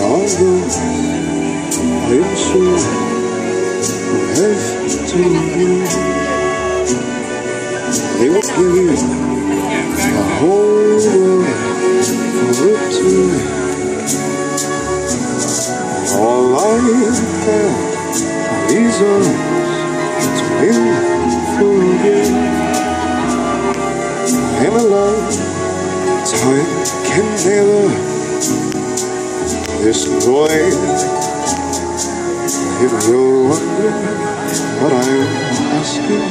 although I'm sure I have to you They would give you the whole world for it to All I have is arms to live for you I'm alone, time can never destroy. If you're wondering what I'm asking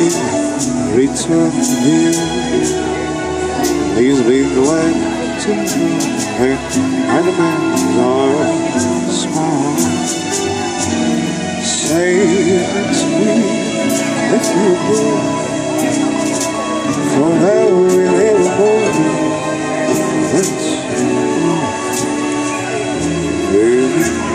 in return here, please be glad to know that my demands are small. Say it's me if you will forever and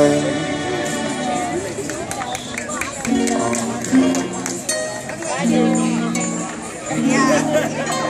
đây Yeah.